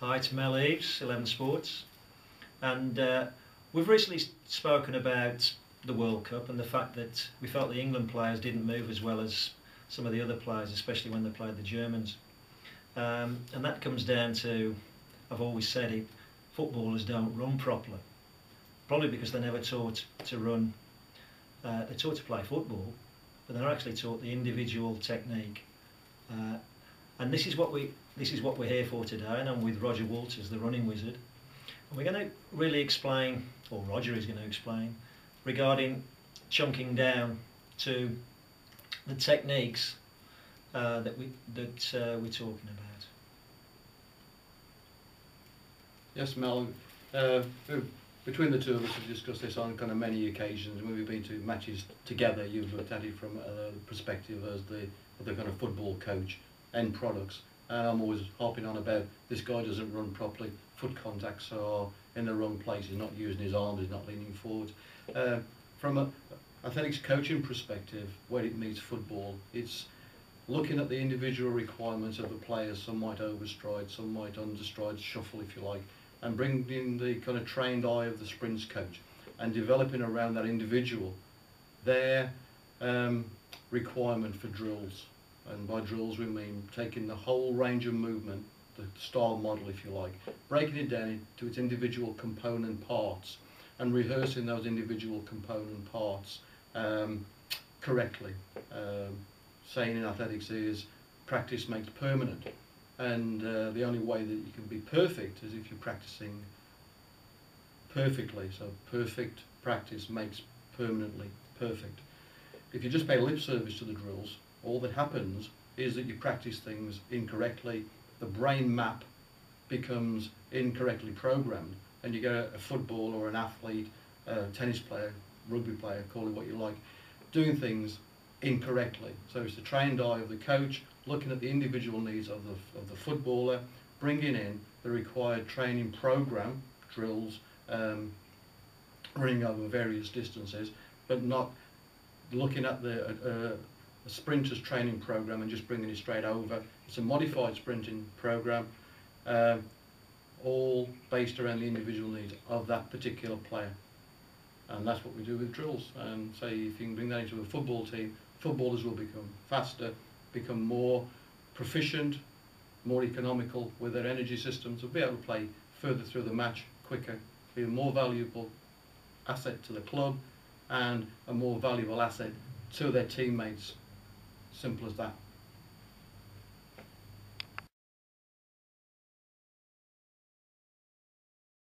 Hi, it's Mel Eves, 11 Sports. And uh, we've recently spoken about the World Cup and the fact that we felt the England players didn't move as well as some of the other players, especially when they played the Germans. Um, and that comes down to, I've always said it, footballers don't run properly. Probably because they're never taught to run, uh, they're taught to play football, but they're not actually taught the individual technique. Uh, and this is what we this is what we're here for today, and I'm with Roger Walters, the running wizard. And we're going to really explain, or Roger is going to explain, regarding chunking down to the techniques uh, that we that uh, we're talking about. Yes, Mel. Uh, between the two of us, we've discussed this on kind of many occasions. When we've been to matches together, you've looked at it from a perspective as the the kind of football coach end products. And I'm always harping on about this guy doesn't run properly, foot contacts are in the wrong place, he's not using his arms, he's not leaning forward. Uh, from a athletics coaching perspective, where it meets football, it's looking at the individual requirements of the players. Some might overstride, some might understride, shuffle if you like, and bringing the kind of trained eye of the sprints coach and developing around that individual their um, requirement for drills. And by drills we mean taking the whole range of movement, the style model if you like, breaking it down into its individual component parts and rehearsing those individual component parts um, correctly. Um, saying in athletics is practice makes permanent and uh, the only way that you can be perfect is if you're practicing perfectly. So perfect practice makes permanently perfect. If you just pay lip service to the drills, all that happens is that you practice things incorrectly. The brain map becomes incorrectly programmed, and you get a, a football or an athlete, a tennis player, rugby player, call it what you like, doing things incorrectly. So it's the trained eye of the coach looking at the individual needs of the, of the footballer, bringing in the required training program, drills, um, running over various distances, but not looking at the uh, a sprinter's training program and just bringing it straight over. It's a modified sprinting program, um, all based around the individual needs of that particular player. And that's what we do with drills. And say if you can bring that into a football team, footballers will become faster, become more proficient, more economical with their energy systems, will be able to play further through the match quicker, be a more valuable asset to the club and a more valuable asset to their teammates Simple as that.